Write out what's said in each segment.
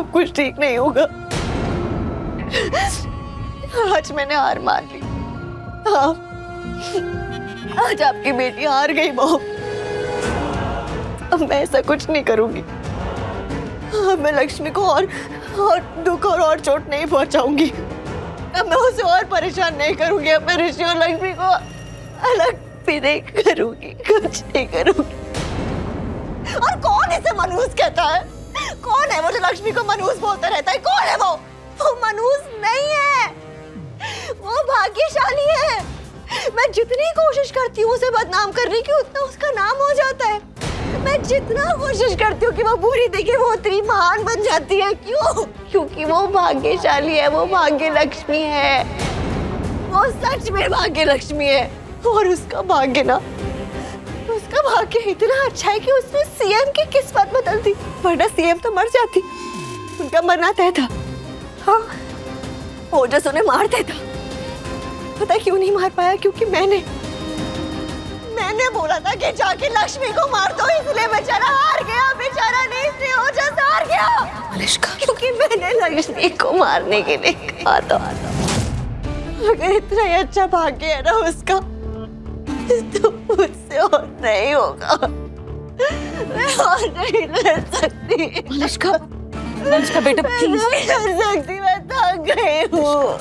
अब कुछ ठीक नहीं होगा। आज मैंने हार मान ली। हाँ आज आपकी बेटी हार गई मॉम अब मैं ऐसा कुछ नहीं करूँगी। अब मैं लक्ष्मी को और और दुख और और चोट नहीं पहुंचाऊँगी। अब मैं उसे और परेशान नहीं करूँगी। अब मैं ऋषि और लक्ष्मी को अलग भी नहीं करूँगी। कुछ नहीं करूँगी। और कौन इसे मनुष्य कहता है? कौन है लक्ष्मी को मनूस बोलता रहता है। कौन है वो? वो मनूस नहीं है। वो भाग्यशाली है। मैं जितनी कोशिश करती हूँ उसे बदनाम करने की, उतना उसका नाम हो जाता है। मैं जितना कोशिश करती हूँ कि वो बुरी दिखे, वो उतनी महान बन जाती है। क्यों? क्योंकि वो भाग्यशाली है, वो भाग्य लक्ष्मी है। वो सच में भाग्य लक्ष्मी है। और उसका भाग्य ना, उसका भाग्य इतना अच्छा है कि उसने सीएम की किस्मत बदल दी। वरना सीएम तो मर जाती। उनका मरना तय था। हाँ ओजस उन्हें मार देता पता क्यों नहीं मार पाया? क्योंकि मैंने मैंने बोला था कि जाके लक्ष्मी को मार दो इसलिए बेचारा हार गया। बेचारा नहीं इसलिए ओजस हार गया। मलिश्का। क्योंकि मैंने लक्ष्मी को मारने के लिए कहा था। अगर इतना ही अच्छा भाग्य है ना उसका तो मुझसे और नहीं होगा। मैं और नहीं लड़ सकती। मलिश्का। मलिश्का बेटा प्लीज़ नहीं लड़ सकती मैं थक गई हूँ।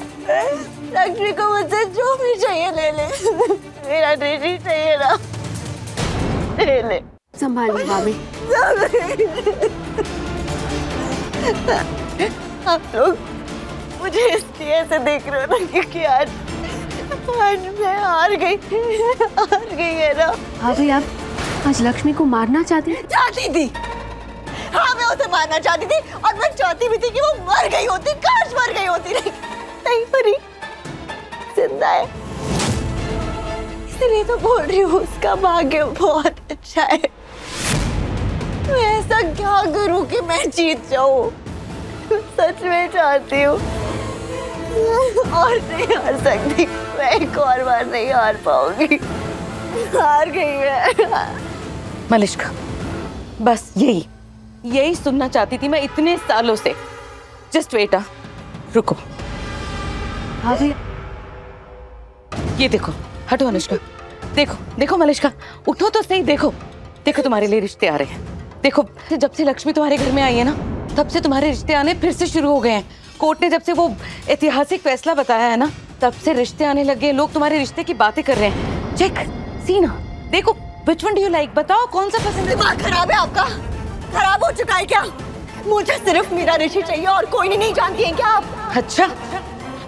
लक्ष्मी को मुझसे जो भी चाहिए ले ले। मेरा ऋषि चाहिए ना ले ले। संभालिए भाभी। आप लोग मुझे इसलिए ऐसे देख रहे हो ना क्योंकि आज आज मैं हार गई हार गई है ना। भाभी आप आज लक्ष्मी को मारना चाहती हैं? चाहती थी। हाँ मैं उसे मारना चाहती थी और मैं चाहती भी थी कि वो मर गई होती, काश मर गई होती। नहीं नहीं, मरी। ज़िंदा है। इसलिए तो बोल रही हूँ, उसका भाग्य बहुत अच्छा है। मैं ऐसा क्या करूँ कि मैं जीत जाऊँ? सच में चाहती हूँ। और नहीं हार सकती। मैं एक और बार नहीं हार पाऊँगी। हार गई मैं। मलिश्का, बस यही। यही सुनना चाहती थी मैं इतने सालों से। जस्ट वेटा रुको। भाभी ये देखो हटो अनुष्का। देखो देखो मलिश्का उठो तो सही देखो। देखो तुम्हारे लिए रिश्ते आ रहे हैं। देखो जब से लक्ष्मी तुम्हारे घर में आई है ना तब से तुम्हारे रिश्ते आने फिर से शुरू हो गए हैं। कोर्ट ने जब से वो ऐतिहासिक फैसला बताया है ना तब से रिश्ते आने लगे लोग तुम्हारे रिश्ते की बातें कर रहे हैं। चेक सी ना देखो which one do you like बताओ कौन सा पसंद है? दिमाग खराब है आपका। खराब हो चुका है क्या? मुझे सिर्फ़ मेरा ऋषि चाहिए और कोई नहीं, जानती है क्या आप? अच्छा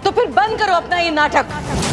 तो फिर बंद करो अपना ये नाटक।